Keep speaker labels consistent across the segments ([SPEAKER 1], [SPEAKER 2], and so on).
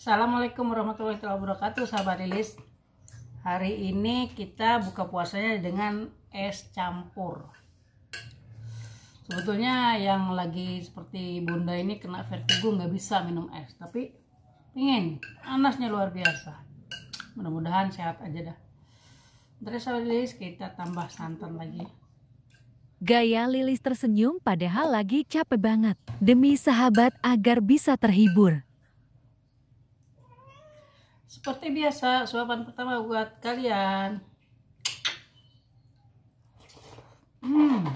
[SPEAKER 1] Assalamualaikum warahmatullahi wabarakatuh sahabat Lilis. Hari ini kita buka puasanya dengan es campur. Sebetulnya yang lagi seperti bunda ini kena vertigo nggak bisa minum es. Tapi ingin, panasnya luar biasa. Mudah-mudahan sehat aja dah. Terus sahabat Lilis kita tambah santan lagi.
[SPEAKER 2] Gaya Lilis tersenyum padahal lagi capek banget. Demi sahabat agar bisa terhibur.
[SPEAKER 1] Seperti biasa, suapan pertama buat kalian. Hmm.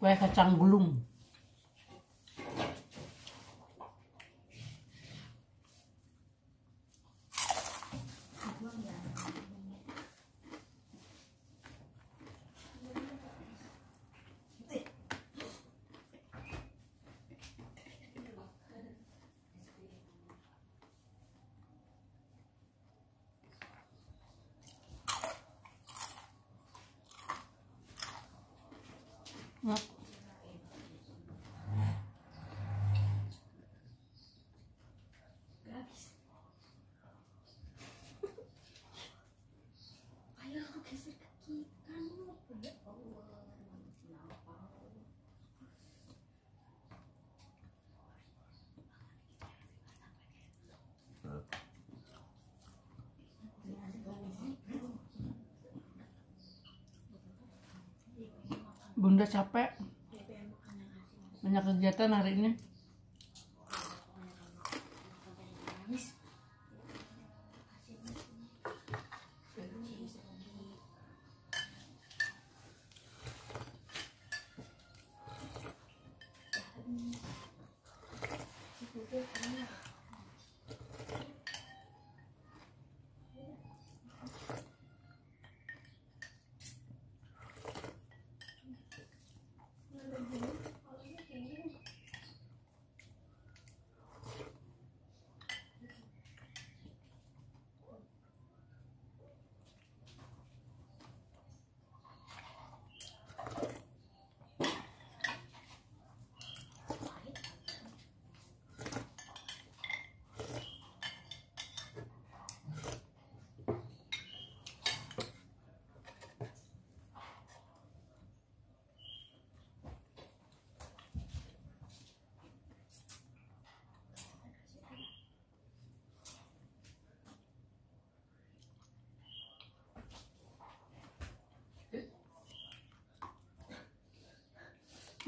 [SPEAKER 1] Kue kacang gulung. What. Bunda capek. Banyak kegiatan hari ini.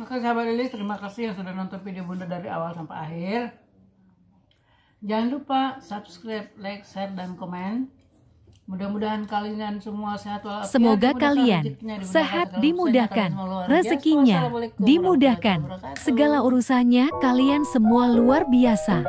[SPEAKER 3] Oke sahabat Lilis, terima kasih yang sudah nonton video Bunda dari awal sampai akhir. Jangan lupa subscribe, like, share, dan komen. Mudah-mudahan kalian semua sehat walafiat.
[SPEAKER 2] Semoga kalian sehat dimudahkan, rezekinya dimudahkan, segala urusannya kalian semua luar biasa.